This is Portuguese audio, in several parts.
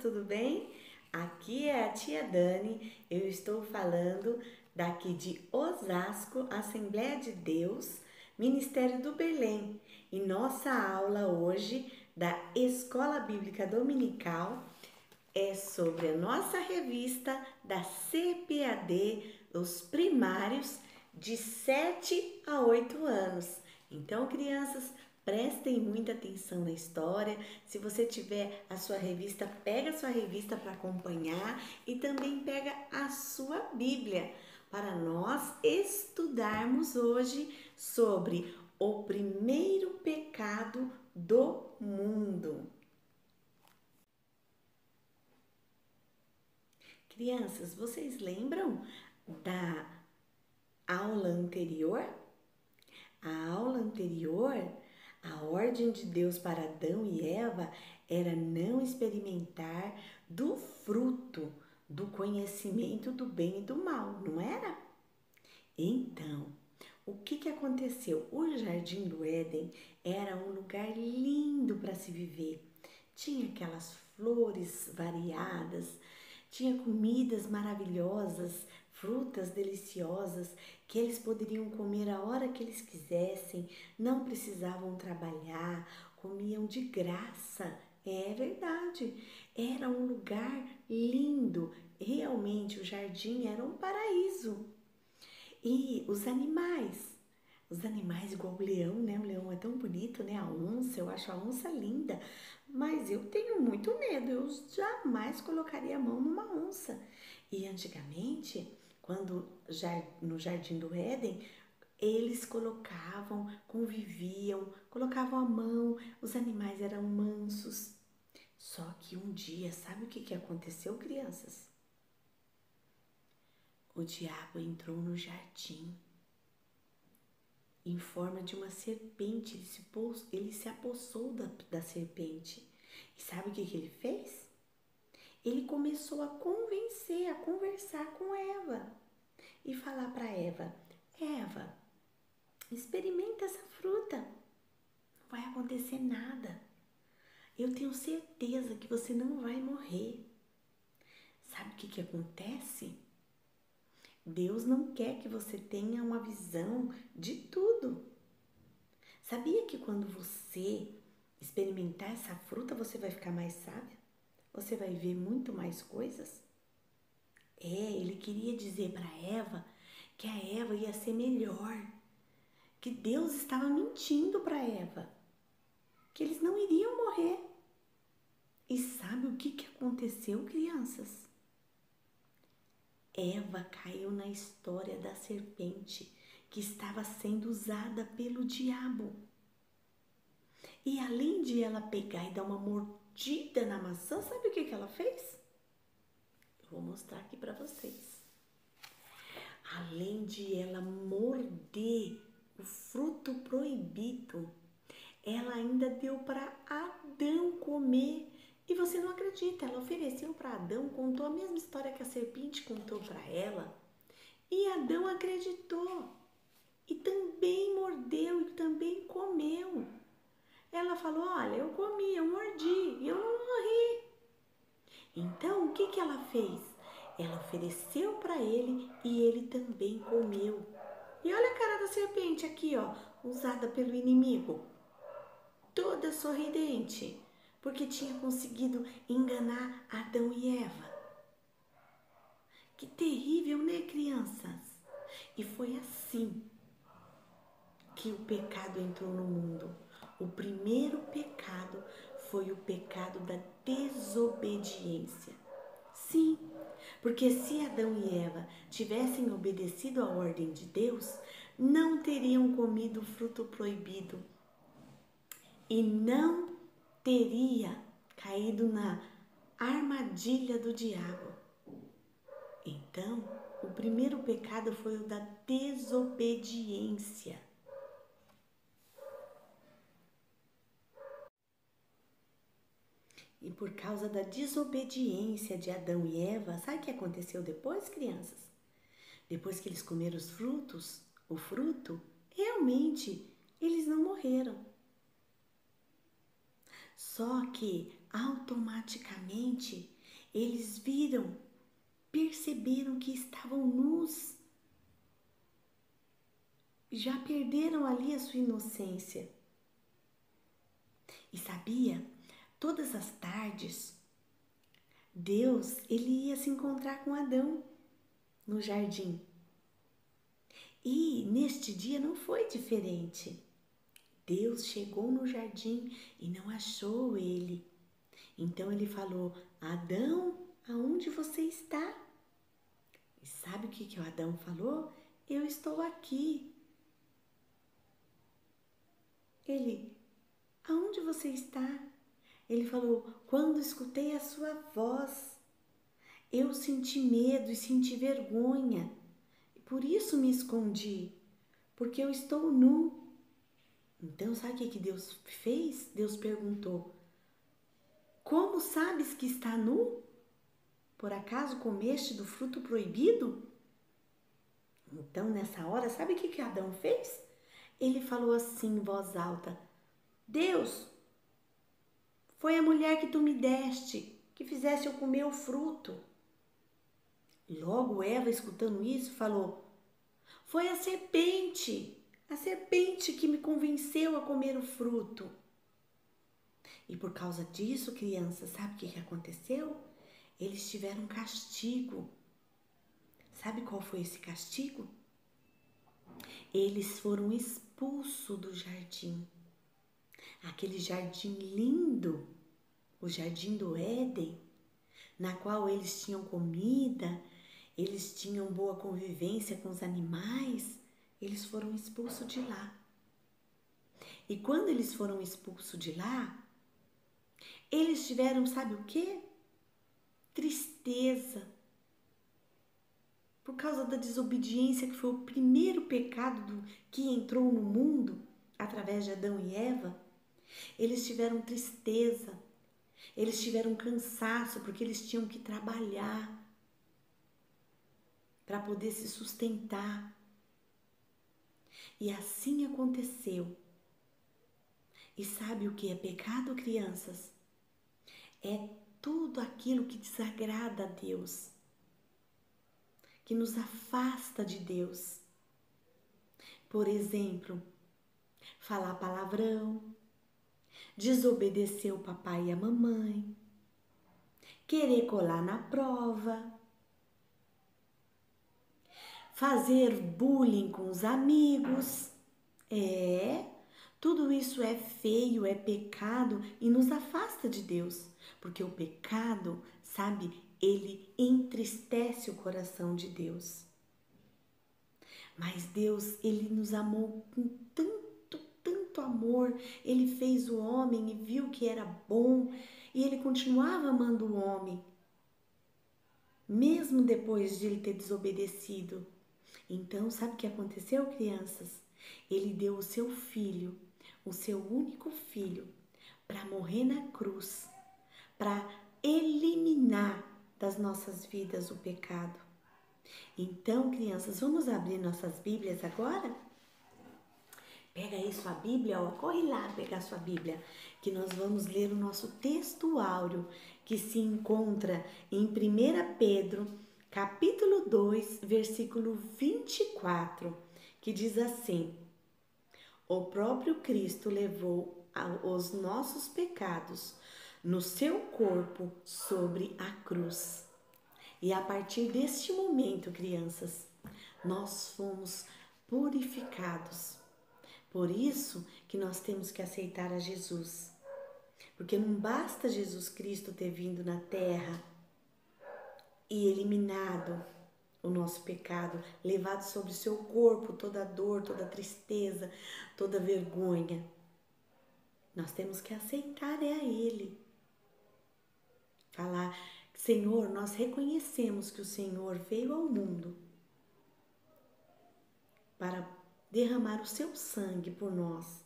tudo bem? Aqui é a tia Dani, eu estou falando daqui de Osasco, Assembleia de Deus, Ministério do Belém. E nossa aula hoje da Escola Bíblica Dominical é sobre a nossa revista da CPAD, os primários de 7 a 8 anos. Então, crianças, Prestem muita atenção na história. Se você tiver a sua revista, pega a sua revista para acompanhar e também pega a sua Bíblia para nós estudarmos hoje sobre o primeiro pecado do mundo. Crianças, vocês lembram da aula anterior? A aula anterior a ordem de Deus para Adão e Eva era não experimentar do fruto do conhecimento do bem e do mal, não era? Então, o que, que aconteceu? O jardim do Éden era um lugar lindo para se viver. Tinha aquelas flores variadas, tinha comidas maravilhosas, frutas deliciosas que eles poderiam comer a hora que eles quisessem, não precisavam trabalhar, comiam de graça. É verdade, era um lugar lindo, realmente o jardim era um paraíso. E os animais, os animais igual o leão, né? O leão é tão bonito, né? A onça, eu acho a onça linda, mas eu tenho muito medo, eu jamais colocaria a mão numa onça. E antigamente, quando no jardim do Éden, eles colocavam, conviviam, colocavam a mão, os animais eram mansos. Só que um dia, sabe o que, que aconteceu, crianças? O diabo entrou no jardim em forma de uma serpente. Ele se, ele se apossou da, da serpente. E sabe o que, que ele fez? Ele começou a convencer, a conversar com Eva e falar para Eva: Eva, experimenta essa fruta, não vai acontecer nada. Eu tenho certeza que você não vai morrer. Sabe o que, que acontece? Deus não quer que você tenha uma visão de tudo. Sabia que quando você experimentar essa fruta, você vai ficar mais sábia? Você vai ver muito mais coisas? É, ele queria dizer para Eva que a Eva ia ser melhor, que Deus estava mentindo para Eva, que eles não iriam morrer. E sabe o que, que aconteceu, crianças? Eva caiu na história da serpente que estava sendo usada pelo diabo. E além de ela pegar e dar uma mordida na maçã, sabe o que, que ela fez? Vou mostrar aqui para vocês. Além de ela morder o fruto proibido, ela ainda deu para Adão comer. E você não acredita, ela ofereceu para Adão, contou a mesma história que a serpente contou para ela. E Adão acreditou. E também mordeu e também comeu. Ela falou: Olha, eu comi, eu mordi e eu não morri. Então, o que, que ela fez? Ela ofereceu para ele e ele também comeu. E olha a cara da serpente aqui, ó, usada pelo inimigo. Toda sorridente, porque tinha conseguido enganar Adão e Eva. Que terrível, né, crianças? E foi assim que o pecado entrou no mundo. O primeiro pecado foi o pecado da desobediência. Sim, porque se Adão e Eva tivessem obedecido à ordem de Deus, não teriam comido o fruto proibido e não teria caído na armadilha do diabo. Então, o primeiro pecado foi o da desobediência. E por causa da desobediência de Adão e Eva, sabe o que aconteceu depois, crianças? Depois que eles comeram os frutos, o fruto, realmente eles não morreram. Só que automaticamente eles viram, perceberam que estavam nus. Já perderam ali a sua inocência. E sabia, todas as tardes, Deus ele ia se encontrar com Adão no jardim. E neste dia não foi diferente. Deus chegou no jardim e não achou ele. Então ele falou: Adão, aonde você está? E sabe o que, que o Adão falou? Eu estou aqui. Ele, aonde você está? Ele falou: Quando escutei a sua voz, eu senti medo e senti vergonha. Por isso me escondi, porque eu estou nu. Então, sabe o que, Deus fez? Deus perguntou: Como sabes que está nu? Por acaso comeste do fruto proibido? Então, nessa hora, sabe o que, que Adão fez? Ele falou assim em voz alta: Deus, foi a mulher que tu me deste, que fizesse eu comer o fruto. Logo Eva, escutando isso, falou: Foi a serpente a serpente que me convenceu a comer o fruto. E por causa disso, crianças, sabe o que aconteceu? Eles tiveram castigo. Sabe qual foi esse castigo? Eles foram expulsos do jardim. Aquele jardim lindo, o jardim do Éden, na qual eles tinham comida, eles tinham boa convivência com os animais eles foram expulsos de lá. E quando eles foram expulsos de lá, eles tiveram, sabe o que? Tristeza. Por causa da desobediência, que foi o primeiro pecado do, que entrou no mundo através de Adão e Eva, eles tiveram tristeza, eles tiveram cansaço, porque eles tinham que trabalhar para poder se sustentar. E assim aconteceu. E sabe o que é pecado, crianças? É tudo aquilo que desagrada a Deus, que nos afasta de Deus. Por exemplo, falar palavrão, desobedecer o papai e a mamãe, querer colar na prova, fazer bullying com os amigos. É, tudo isso é feio, é pecado e nos afasta de Deus, porque o pecado, sabe, ele entristece o coração de Deus. Mas Deus, ele nos amou com tanto, tanto amor. Ele fez o homem e viu que era bom, e ele continuava amando o homem, mesmo depois de ele ter desobedecido. Então, sabe o que aconteceu, crianças? Ele deu o seu filho, o seu único filho, para morrer na cruz, para eliminar das nossas vidas o pecado. Então, crianças, vamos abrir nossas Bíblias agora? Pega aí sua Bíblia, ó, corre lá pegar sua Bíblia, que nós vamos ler o nosso texto áureo que se encontra em 1 Pedro capítulo 2, versículo 24, que diz assim: O próprio Cristo levou os nossos pecados no seu corpo sobre a cruz. E a partir deste momento, crianças, nós fomos purificados. Por isso que nós temos que aceitar a Jesus. Porque não basta Jesus Cristo ter vindo na terra e eliminado o nosso pecado, levado sobre o seu corpo toda a dor, toda a tristeza, toda a vergonha. Nós temos que aceitar é a Ele. Falar, Senhor, nós reconhecemos que o Senhor veio ao mundo para derramar o seu sangue por nós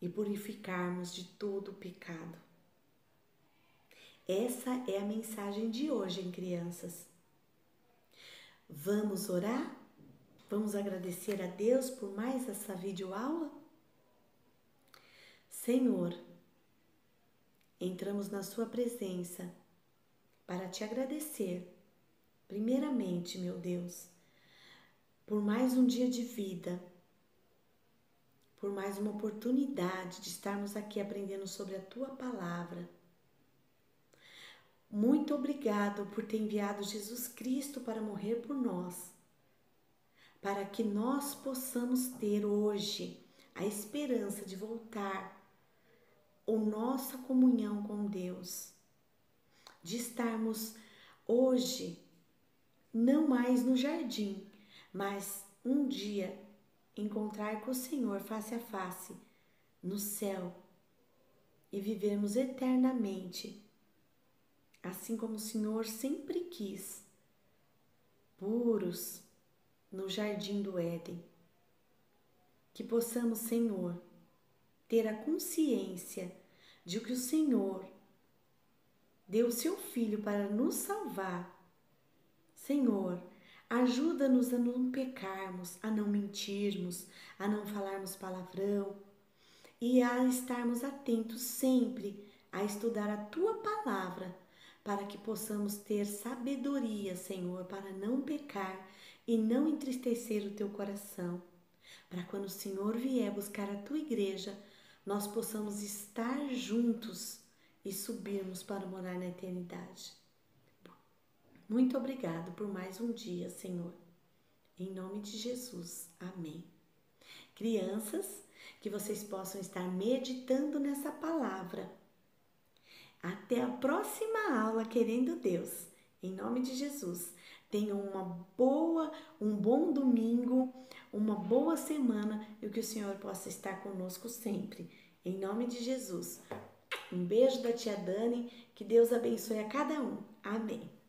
e purificarmos de todo o pecado. Essa é a mensagem de hoje, em crianças. Vamos orar? Vamos agradecer a Deus por mais essa videoaula? Senhor, entramos na Sua presença para te agradecer, primeiramente, meu Deus, por mais um dia de vida, por mais uma oportunidade de estarmos aqui aprendendo sobre a Tua palavra. Muito obrigado por ter enviado Jesus Cristo para morrer por nós, para que nós possamos ter hoje a esperança de voltar a nossa comunhão com Deus, de estarmos hoje não mais no jardim, mas um dia encontrar com o Senhor face a face no céu e vivermos eternamente assim como o Senhor sempre quis, puros no jardim do Éden. Que possamos, Senhor, ter a consciência de que o Senhor deu o seu Filho para nos salvar. Senhor, ajuda-nos a não pecarmos, a não mentirmos, a não falarmos palavrão e a estarmos atentos sempre a estudar a tua palavra para que possamos ter sabedoria, Senhor, para não pecar e não entristecer o teu coração. Para quando o Senhor vier buscar a tua igreja, nós possamos estar juntos e subirmos para morar na eternidade. Muito obrigado por mais um dia, Senhor. Em nome de Jesus. Amém. Crianças, que vocês possam estar meditando nessa palavra até a próxima aula, querendo Deus. Em nome de Jesus. Tenham uma boa, um bom domingo, uma boa semana e que o Senhor possa estar conosco sempre. Em nome de Jesus. Um beijo da tia Dani, que Deus abençoe a cada um. Amém.